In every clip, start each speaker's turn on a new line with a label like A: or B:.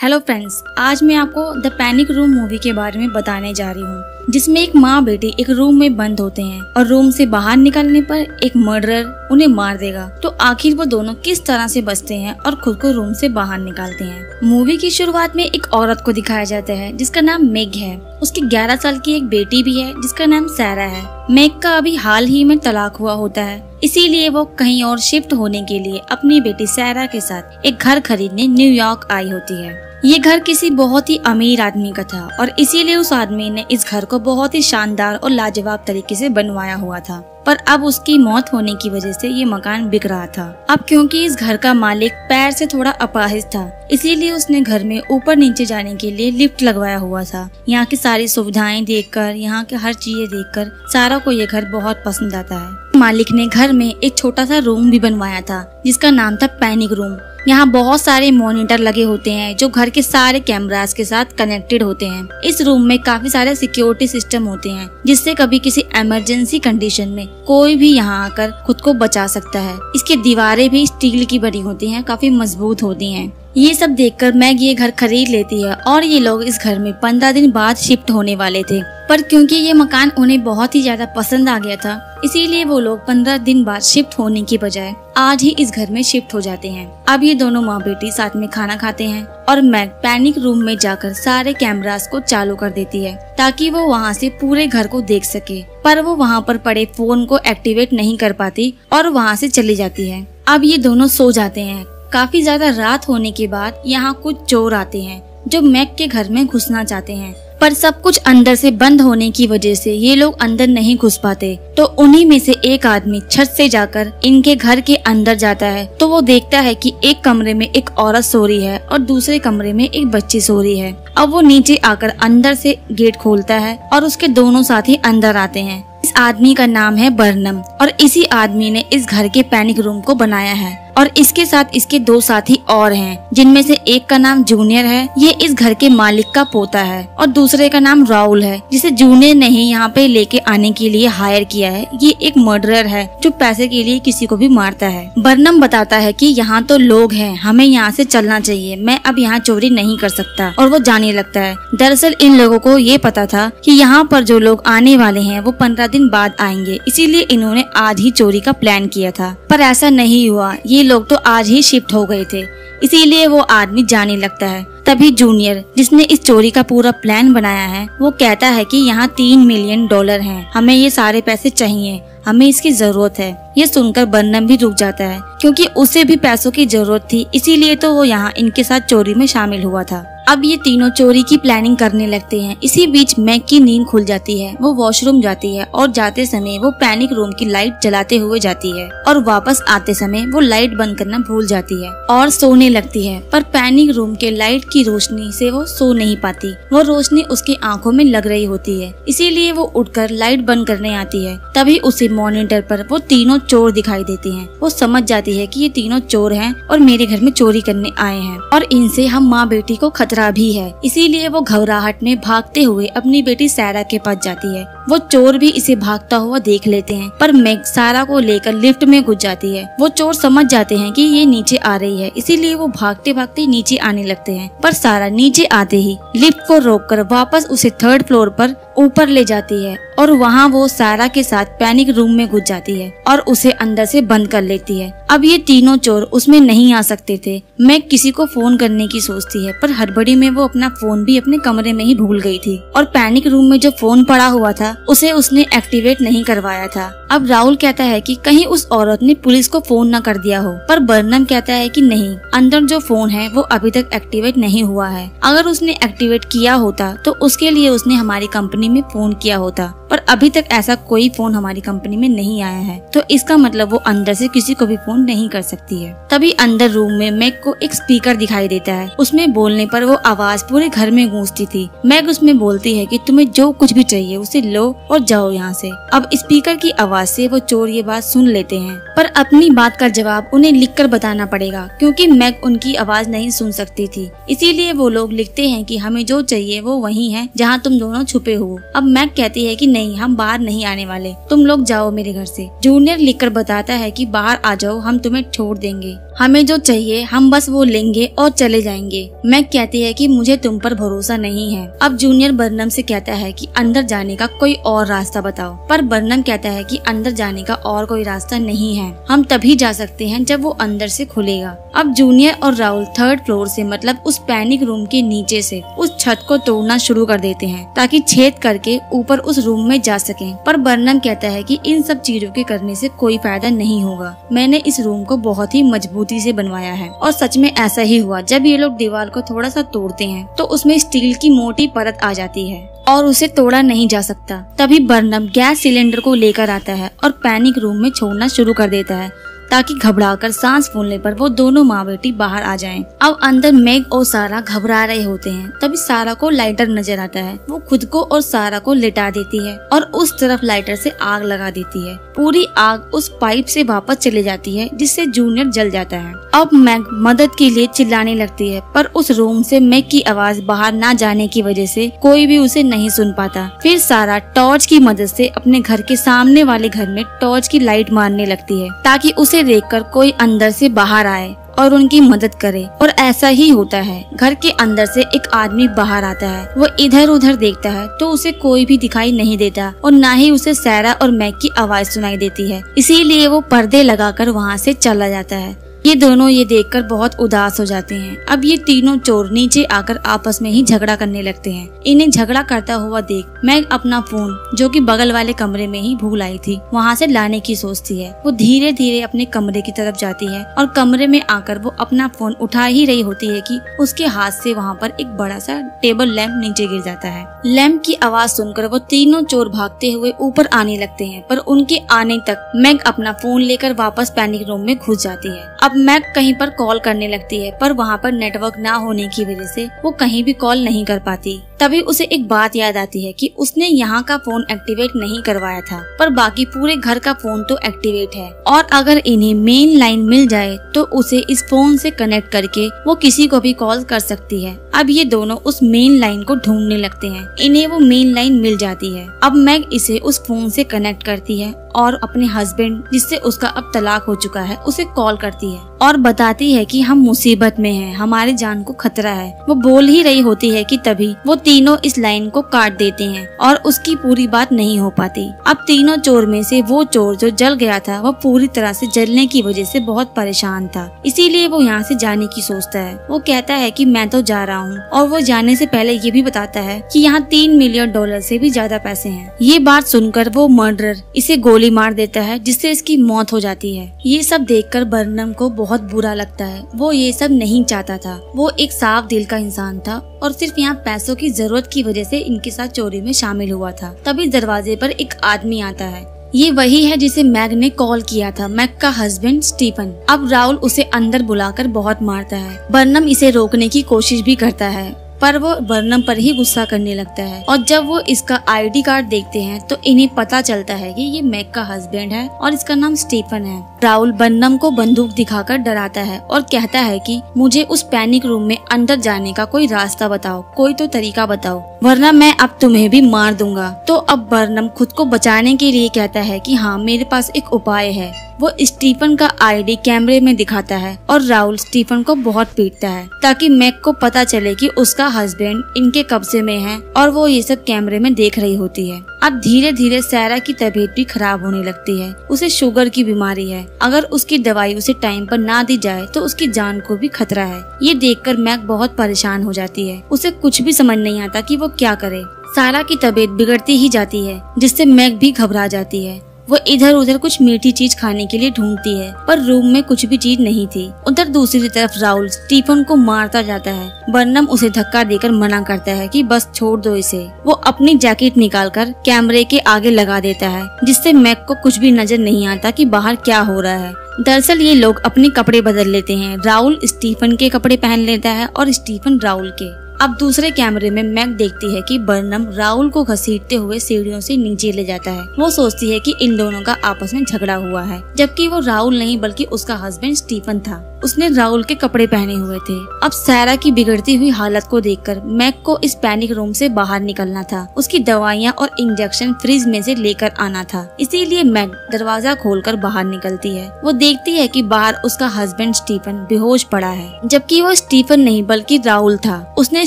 A: Hello friends आज मैं आपको द पैनिक रूम मूवी के बारे में बताने जा रही हूँ, जिसमें एक माँ बेटी एक रूम में बंद होते हैं और रूम से बाहर निकलने पर एक मर्डरर उन्हें मार देगा। तो आखिर वो दोनों किस तरह से बचते हैं और खुद को रूम से बाहर निकालते हैं? मूवी की शुरुआत में एक औरत को दिखाया जाता है, जिसका नाम मेघ है। उसकी 11 साल की एक बेटी भी है, जिसका नाम सैरा है। मेघ का अभी हाल ही में तलाक हुआ होता है, इसीलिए वो कहीं और शिफ्ट होने के लिए अपनी बेटी सैरा के साथ एक घर खरीदने न्यूयॉर्क आई होती है। ये घर किसी बहुत ही अमीर आदमी का था और इसीलिए उस आदमी ने इस घर को बहुत ही शानदार और लाजवाब तरीके से बनवाया हुआ था। पर अब उसकी मौत होने की वजह से ये मकान बिक रहा था। अब क्योंकि इस घर का मालिक पैर से थोड़ा अपाहिज था, इसीलिए उसने घर में ऊपर नीचे जाने के लिए लिफ्ट लगवाया हुआ था। यहाँ की सारी सुविधाएँ देखकर, यहाँ के हर चीज़ें देखकर सारा को ये घर बहुत पसंद आता है। मालिक ने घर में एक छोटा सा रूम भी बनवाया था, जिसका नाम था पैनिक रूम। यहाँ बहुत सारे मॉनिटर लगे होते हैं, जो घर के सारे कैमराज के साथ कनेक्टेड होते हैं। इस रूम में काफ़ी सारे सिक्योरिटी सिस्टम होते हैं, जिससे कभी किसी इमरजेंसी कंडीशन में कोई भी यहाँ आकर खुद को बचा सकता है। इसकी दीवारें भी स्टील की बनी होती हैं, काफ़ी मज़बूत होती हैं। ये सब देखकर मैग ये घर खरीद लेती है और ये लोग इस घर में पंद्रह दिन बाद शिफ्ट होने वाले थे। पर क्योंकि ये मकान उन्हें बहुत ही ज़्यादा पसंद आ गया था, इसीलिए वो लोग पंद्रह दिन बाद शिफ्ट होने की बजाय आज ही इस घर में शिफ्ट हो जाते हैं। अब ये दोनों माँ बेटी साथ में खाना खाते हैं और मैग पैनिक रूम में जाकर सारे कैमरास को चालू कर देती है, ताकि वो वहाँ से पूरे घर को देख सके। पर वो वहाँ पर पड़े फ़ोन को एक्टिवेट नहीं कर पाती और वहाँ से चली जाती है। अब ये दोनों सो जाते हैं। काफ़ी ज़्यादा रात होने के बाद यहाँ कुछ चोर आते हैं, जो मैक के घर में घुसना चाहते हैं। पर सब कुछ अंदर से बंद होने की वजह से ये लोग अंदर नहीं घुस पाते। तो उन्हीं में से एक आदमी छत से जाकर इनके घर के अंदर जाता है। तो वो देखता है कि एक कमरे में एक औरत सो रही है और दूसरे कमरे में एक बच्ची सो रही है। अब वो नीचे आकर अंदर से गेट खोलता है और उसके दोनों साथी अंदर आते हैं। इस आदमी का नाम है बर्नम और इसी आदमी ने इस घर के पैनिक रूम को बनाया है। और इसके साथ इसके दो साथी और हैं, जिनमें से एक का नाम जूनियर है। ये इस घर के मालिक का पोता है और दूसरे का नाम राहुल है, जिसे जूनियर ने ही यहाँ पे लेके आने के लिए हायर किया है। ये एक मर्डरर है, जो पैसे के लिए किसी को भी मारता है। बर्नम बताता है की यहाँ तो लोग है, हमें यहाँ से चलना चाहिए। मैं अब यहाँ चोरी नहीं कर सकता। और वो जाने लगता है। दरअसल इन लोगों को ये पता था कि यहाँ पर जो लोग आने वाले हैं, वो पंद्रह दिन बाद आएँगे। इसीलिए इन्होंने आज ही चोरी का प्लान किया था। पर ऐसा नहीं हुआ। ये लोग तो आज ही शिफ्ट हो गए थे। इसीलिए वो आदमी जाने लगता है। तभी जूनियर, जिसने इस चोरी का पूरा प्लान बनाया है, वो कहता है कि यहाँ तीन मिलियन डॉलर हैं। हमें ये सारे पैसे चाहिए। हमें इसकी ज़रूरत है। ये सुनकर बर्नम भी रुक जाता है, क्योंकि उसे भी पैसों की ज़रूरत थी, इसीलिए तो वो यहाँ इनके साथ चोरी में शामिल हुआ था। अब ये तीनों चोरी की प्लानिंग करने लगते हैं। इसी बीच मैक की नींद खुल जाती है। वो वॉशरूम जाती है और जाते समय वो पैनिक रूम की लाइट जलाते हुए जाती है। और वापस आते समय वो लाइट बंद करना भूल जाती है और सोने लगती है। पर पैनिक रूम के लाइट की रोशनी से वो सो नहीं पाती। वो रोशनी उसकी आँखों में लग रही होती है। इसीलिए वो उठकर लाइट बंद करने आती है। तभी उसे मॉनिटर पर वो तीनों चोर दिखाई देते हैं। वो समझ जाती है कि ये तीनों चोर हैं और मेरे घर में चोरी करने आए हैं। और इनसे हम माँ बेटी को खतरा भी है। इसीलिए वो घबराहट में भागते हुए अपनी बेटी सारा के पास जाती है। वो चोर भी इसे भागता हुआ देख लेते हैं, पर मैग सारा को लेकर लिफ्ट में घुस जाती है। वो चोर समझ जाते हैं कि ये नीचे आ रही है, इसीलिए वो भागते भागते नीचे आने लगते हैं। पर सारा नीचे आते ही लिफ्ट को रोककर वापस उसे थर्ड फ्लोर पर ऊपर ले जाती है और वहाँ वो सारा के साथ पैनिक रूम में घुस जाती है और उसे अंदर से बंद कर लेती है। अब ये तीनों चोर उसमें नहीं आ सकते थे। मैं किसी को फ़ोन करने की सोचती है, पर हड़बड़ी में वो अपना फ़ोन भी अपने कमरे में ही भूल गई थी। और पैनिक रूम में जो फ़ोन पड़ा हुआ था, उसे उसने एक्टिवेट नहीं करवाया था। अब राहुल कहता है कि कहीं उस औरत ने पुलिस को फ़ोन न कर दिया हो, पर बर्नम कहता है कि नहीं, अंदर जो फ़ोन है वो अभी तक एक्टिवेट नहीं हुआ है। अगर उसने एक्टिवेट किया होता तो उसके लिए उसने हमारी कंपनी में फ़ोन किया होता। पर अभी तक ऐसा कोई फ़ोन हमारी कंपनी में नहीं आया है। तो इसका मतलब वो अंदर से किसी को भी फ़ोन नहीं कर सकती है। तभी अंदर रूम में मैग को एक स्पीकर दिखाई देता है। उसमें बोलने पर वो आवाज़ पूरे घर में गूंजती थी। मैग उसमें बोलती है कि तुम्हें जो कुछ भी चाहिए उसे लो और जाओ यहाँ से। अब स्पीकर की आवाज़ से वो चोर ये बात सुन लेते हैं। पर अपनी बात का जवाब उन्हें लिख कर बताना पड़ेगा, क्योंकि मैग उनकी आवाज़ नहीं सुन सकती थी। इसीलिए वो लोग लिखते हैं कि हमें जो चाहिए वो वही है, जहाँ तुम दोनों छुपे हो। अब मैग कहती है कि हम बाहर नहीं आने वाले। तुम लोग जाओ मेरे घर से। जूनियर लिखकर बताता है कि बाहर आ जाओ, हम तुम्हें छोड़ देंगे। हमें जो चाहिए, हम बस वो लेंगे और चले जाएँगे। मैं कहती है कि मुझे तुम पर भरोसा नहीं है। अब जूनियर बर्नम से कहता है कि अंदर जाने का कोई और रास्ता बताओ। पर बर्नम कहता है कि अंदर जाने का और कोई रास्ता नहीं है। हम तभी जा सकते हैं जब वो अंदर से खुलेगा। अब जूनियर और राहुल थर्ड फ्लोर से मतलब उस पैनिक रूम के नीचे से, उस छत को तोड़ना शुरू कर देते हैं, ताकि छेद करके ऊपर उस रूम में जा सके। पर बर्नम कहता है की इन सब चीज़ों के करने से कोई फ़ायदा नहीं होगा। मैंने इस रूम को बहुत ही मजबूती से बनवाया है। और सच में ऐसा ही हुआ। जब ये लोग दीवार को थोड़ा सा तोड़ते हैं तो उसमें स्टील की मोटी परत आ जाती है। और उसे तोड़ा नहीं जा सकता। तभी बर्नम गैस सिलेंडर को लेकर आता है और पैनिक रूम में छोड़ना शुरू कर देता है, ताकि घबराकर सांस फूलने पर वो दोनों माँ बेटी बाहर आ जाएँ। अब अंदर मेग और सारा घबरा रहे होते हैं, तभी सारा को लाइटर नज़र आता है। वो खुद को और सारा को लिटा देती है और उस तरफ़ लाइटर से आग लगा देती है। पूरी आग उस पाइप से वापस चले जाती है, जिससे जूनियर जल जाता है। अब मैग मदद के लिए चिल्लाने लगती है, पर उस रूम से मैग की आवाज़ बाहर न जाने की वजह से कोई भी उसे नहीं सुन पाता। फिर सारा टॉर्च की मदद से अपने घर के सामने वाले घर में टॉर्च की लाइट मारने लगती है, ताकि उसे देखकर कोई अंदर से बाहर आए और उनकी मदद करे। और ऐसा ही होता है। घर के अंदर से एक आदमी बाहर आता है। वो इधर उधर देखता है तो उसे कोई भी दिखाई नहीं देता और न ही उसे सैरा और मैक की आवाज़ सुनाई देती है। इसीलिए वो पर्दे लगाकर वहाँ से चला जाता है। ये दोनों ये देखकर बहुत उदास हो जाते हैं। अब ये तीनों चोर नीचे आकर आपस में ही झगड़ा करने लगते हैं। इन्हें झगड़ा करता हुआ देख मैं अपना फ़ोन, जो कि बगल वाले कमरे में ही भूल आई थी, वहाँ से लाने की सोचती है। वो धीरे धीरे अपने कमरे की तरफ़ जाती है और कमरे में आकर वो अपना फ़ोन उठा ही रही होती है कि उसके हाथ से वहाँ पर एक बड़ा सा टेबल लैम्प नीचे गिर जाता है। लैम्प की आवाज़ सुनकर वो तीनों चोर भागते हुए ऊपर आने लगते हैं, पर उनके आने तक मैग अपना फ़ोन लेकर वापस पैनिक रूम में घुस जाती है। अब मैक कहीं पर कॉल करने लगती है, पर वहाँ पर नेटवर्क ना होने की वजह से वो कहीं भी कॉल नहीं कर पाती। तभी उसे एक बात याद आती है कि उसने यहाँ का फ़ोन एक्टिवेट नहीं करवाया था, पर बाकी पूरे घर का फ़ोन तो एक्टिवेट है। और अगर इन्हें मेन लाइन मिल जाए तो उसे इस फ़ोन से कनेक्ट करके वो किसी को भी कॉल कर सकती है। अब ये दोनों उस मेन लाइन को ढूँढने लगते हैं। इन्हें वो मेन लाइन मिल जाती है। अब मैग इसे उस फ़ोन से कनेक्ट करती है और अपने हस्बैंड जिससे उसका अब तलाक हो चुका है, उसे कॉल करती है। और बताती है कि हम मुसीबत में हैं, हमारी जान को खतरा है। वो बोल ही रही होती है कि तभी वो तीनों इस लाइन को काट देते हैं और उसकी पूरी बात नहीं हो पाती। अब तीनों चोर में से वो चोर जो जल गया था वो पूरी तरह से जलने की वजह से बहुत परेशान था। इसीलिए वो यहाँ से जाने की सोचता है। वो कहता है कि मैं तो जा रहा हूँ और वो जाने से पहले ये भी बताता है कि यहाँ तीन मिलियन डॉलर से भी ज़्यादा पैसे हैं। ये बात सुनकर वो मर्डर इसे गोली मार देता है जिससे इसकी मौत हो जाती है। ये सब देखकर बर्नम को बहुत बुरा लगता है। वो ये सब नहीं चाहता था। वो एक साफ़ दिल का इंसान था और सिर्फ़ यहाँ पैसों की ज़रूरत की वजह से इनके साथ चोरी में शामिल हुआ था। तभी दरवाजे पर एक आदमी आता है। ये वही है जिसे मैग ने कॉल किया था, मैग का हस्बैंड स्टीफन। अब राहुल उसे अंदर बुलाकर बहुत मारता है। बर्नम इसे रोकने की कोशिश भी करता है। पर वो बर्नम पर ही गुस्सा करने लगता है। और जब वो इसका आईडी कार्ड देखते हैं तो इन्हें पता चलता है कि ये मैक का हस्बैंड है और इसका नाम स्टीफन है। राहुल बर्नम को बंदूक दिखाकर डराता है और कहता है कि मुझे उस पैनिक रूम में अंदर जाने का कोई रास्ता बताओ, कोई तो तरीका बताओ, वरना मैं अब तुम्हें भी मार दूँगा। तो अब बर्नम खुद को बचाने के लिए कहता है कि हाँ मेरे पास एक उपाय है। वो स्टीफन का आईडी कैमरे में दिखाता है और राहुल स्टीफन को बहुत पीटता है, ताकि मैक को पता चले कि उसका हस्बैंड इनके कब्जे में है और वो ये सब कैमरे में देख रही होती है। अब धीरे धीरे सैरा की तबीयत भी खराब होने लगती है। उसे शुगर की बीमारी है। अगर उसकी दवाई उसे टाइम पर ना दी जाए तो उसकी जान को भी खतरा है। ये देखकर मैक बहुत परेशान हो जाती है। उसे कुछ भी समझ नहीं आता कि वो क्या करे। सारा की तबीयत बिगड़ती ही जाती है, जिससे मैक भी घबरा जाती है। वो इधर उधर कुछ मीठी चीज़ खाने के लिए ढूंढती है, पर रूम में कुछ भी चीज़ नहीं थी। उधर दूसरी तरफ़ राहुल स्टीफन को मारता जाता है। बर्नम उसे धक्का देकर मना करता है कि बस छोड़ दो इसे। वो अपनी जैकेट निकालकर कैमरे के आगे लगा देता है, जिससे मैक को कुछ भी नज़र नहीं आता कि बाहर क्या हो रहा है। दरअसल ये लोग अपने कपड़े बदल लेते हैं। राहुल स्टीफन के कपड़े पहन लेता है और स्टीफन राहुल के। अब दूसरे कैमरे में मैक देखती है कि बर्नम राहुल को घसीटते हुए सीढ़ियों से नीचे ले जाता है। वो सोचती है कि इन दोनों का आपस में झगड़ा हुआ है, जबकि वो राहुल नहीं, बल्कि उसका हस्बैंड स्टीफन था। उसने राहुल के कपड़े पहने हुए थे। अब सारा की बिगड़ती हुई हालत को देखकर मैक को इस पैनिक रूम से बाहर निकलना था। उसकी दवाइयाँ और इंजेक्शन फ्रिज में से लेकर आना था। इसीलिए मैक दरवाज़ा खोलकर बाहर निकलती है। वो देखती है कि बाहर उसका हस्बैंड स्टीफन बेहोश पड़ा है, जबकि वो स्टीफन नहीं, बल्कि राहुल था। उसने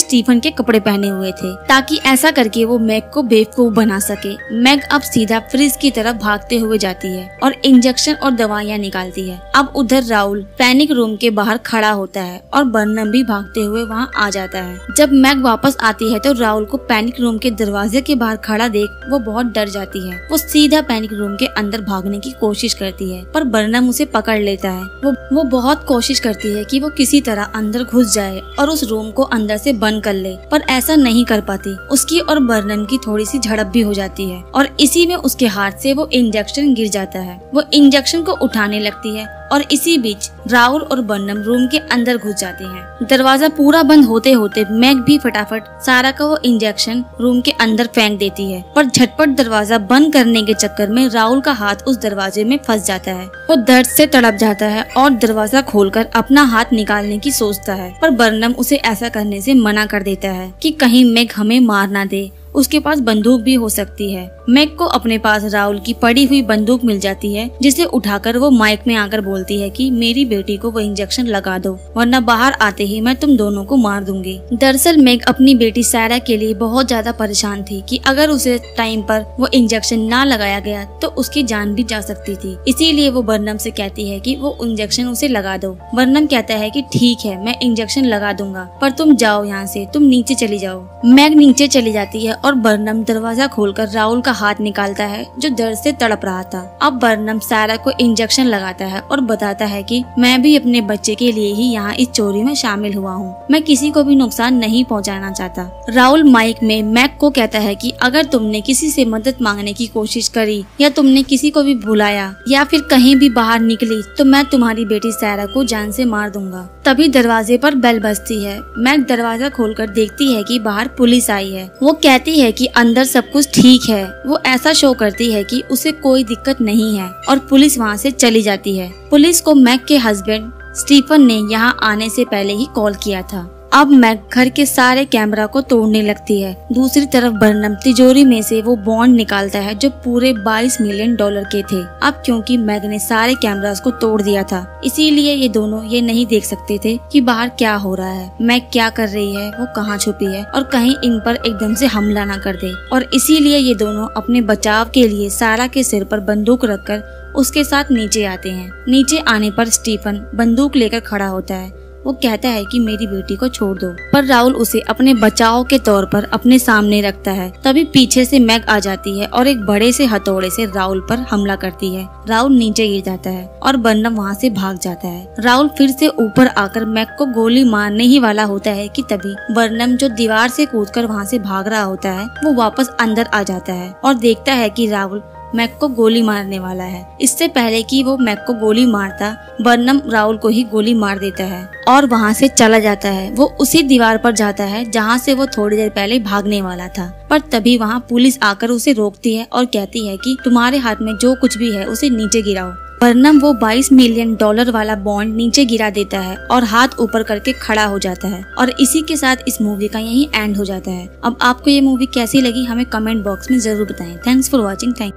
A: स्टीफन के कपड़े पहने हुए थे, ताकि ऐसा करके वो मैग को बेवकूफ़ बना सके। मैग अब सीधा फ्रिज की तरफ़ भागते हुए जाती है और इंजेक्शन और दवाइयाँ निकालती है। अब उधर राहुल पैनिक रूम के बाहर खड़ा होता है और बर्नम भी भागते हुए वहाँ आ जाता है। जब मैग वापस आती है तो राहुल को पैनिक रूम के दरवाजे के बाहर खड़ा देख वो बहुत डर जाती है। वो सीधा पैनिक रूम के अंदर भागने की कोशिश करती है, पर बर्नम उसे पकड़ लेता है। वो वो बहुत कोशिश करती है कि वो किसी तरह अंदर घुस जाए और उस रूम को अंदर से बंद कर ले, पर ऐसा नहीं कर पाती। उसकी और बर्नन की थोड़ी सी झड़प भी हो जाती है, और इसी में उसके हाथ से वो इंजेक्शन गिर जाता है। वो इंजेक्शन को उठाने लगती है और इसी बीच राहुल और बन्नम रूम के अंदर घुस जाते हैं। दरवाज़ा पूरा बंद होते होते मैग भी फटाफट सारा का वो इंजेक्शन रूम के अंदर फेंक देती है। पर झटपट दरवाज़ा बंद करने के चक्कर में राहुल का हाथ उस दरवाजे में फंस जाता है। वो दर्द से तड़प जाता है और दरवाज़ा खोलकर अपना हाथ निकालने की सोचता है। पर बर्नम उसे ऐसा करने से मना कर देता है कि कहीं मैग हमें मार ना दे। उसके पास बंदूक भी हो सकती है। मैक को अपने पास राहुल की पड़ी हुई बंदूक मिल जाती है, जिसे उठाकर वो माइक में आकर बोलती है कि मेरी बेटी को वो इंजेक्शन लगा दो, वरना बाहर आते ही मैं तुम दोनों को मार दूँगी। दरअसल मैक अपनी बेटी सारा के लिए बहुत ज़्यादा परेशान थी कि अगर उसे टाइम पर वो इंजेक्शन ना लगाया गया तो उसकी जान भी जा सकती थी। इसीलिए वो बर्नम से कहती है कि वो इंजेक्शन उसे लगा दो। बर्नम कहता है कि ठीक है, मैं इंजेक्शन लगा दूँगा, पर तुम जाओ यहाँ से, तुम नीचे चली जाओ। मैग नीचे चली जाती है और बर्नम दरवाज़ा खोलकर राहुल का हाथ निकालता है, जो दर्द से तड़प रहा था। अब बर्नम सारा को इंजेक्शन लगाता है और बताता है कि मैं भी अपने बच्चे के लिए ही यहाँ इस चोरी में शामिल हुआ हूँ। मैं किसी को भी नुकसान नहीं पहुँचाना चाहता। राहुल माइक में मैक को कहता है की अगर तुमने किसी से मदद मांगने की कोशिश करी, या तुमने किसी को भी बुलाया या फिर कहीं भी बाहर निकली तो मैं तुम्हारी बेटी सारा को जान से मार दूँगा। तभी दरवाजे पर बेल बजती है। मैक दरवाज़ा खोलकर देखती है कि बाहर पुलिस आई है। वो कहती है कि अंदर सब कुछ ठीक है। वो ऐसा शो करती है कि उसे कोई दिक्कत नहीं है और पुलिस वहाँ से चली जाती है। पुलिस को मैक के हस्बैंड स्टीफन ने यहाँ आने से पहले ही कॉल किया था। अब मैक घर के सारे कैमरा को तोड़ने लगती है। दूसरी तरफ़ बर्नम तिजोरी में से वो बॉन्ड निकालता है जो पूरे 22 मिलियन डॉलर के थे। अब क्योंकि मैग ने सारे कैमरास को तोड़ दिया था, इसीलिए ये दोनों ये नहीं देख सकते थे कि बाहर क्या हो रहा है। मैग क्या कर रही है, वो कहाँ छुपी है और कहीं इन पर एकदम से हमला न कर दे। और इसीलिए ये दोनों अपने बचाव के लिए सारा के सिर पर बंदूक रखकर उसके साथ नीचे आते हैं। नीचे आने पर स्टीफन बंदूक लेकर खड़ा होता है। वो कहता है कि मेरी बेटी को छोड़ दो। पर राहुल उसे अपने बचाव के तौर पर अपने सामने रखता है। तभी पीछे से मैग आ जाती है और एक बड़े से हथौड़े से राहुल पर हमला करती है। राहुल नीचे गिर जाता है और बर्नम वहाँ से भाग जाता है। राहुल फिर से ऊपर आकर मैग को गोली मारने ही वाला होता है कि तभी बर्नम जो दीवार से कूदकर वहाँ से भाग रहा होता है, वो वापस अंदर आ जाता है और देखता है कि राहुल मैक को गोली मारने वाला है। इससे पहले कि वो मैक को गोली मारता, बर्नम राहुल को ही गोली मार देता है और वहाँ से चला जाता है। वो उसी दीवार पर जाता है, जहाँ से वो थोड़ी देर पहले भागने वाला था। पर तभी वहाँ पुलिस आकर उसे रोकती है और कहती है कि तुम्हारे हाथ में जो कुछ भी है, उसे नीचे गिराओ। बर्नम वो 22 मिलियन डॉलर वाला बॉन्ड नीचे गिरा देता है और हाथ ऊपर करके खड़ा हो जाता है। और इसी के साथ इस मूवी का यही एंड हो जाता है। अब आपको ये मूवी कैसी लगी, हमें कमेंट बॉक्स में ज़रूर बताएँ। Thanks for watching thank